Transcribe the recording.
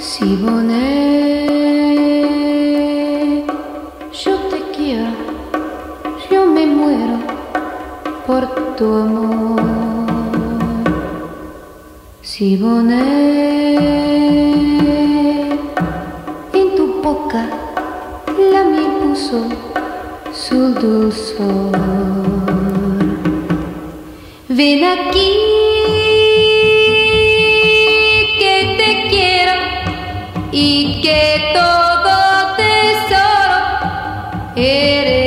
Siboney, yo te quiero, yo me muero por tu amor. Siboney, en tu boca la miel puso su dulzor. Ven aquí. y que todo tesoro eres.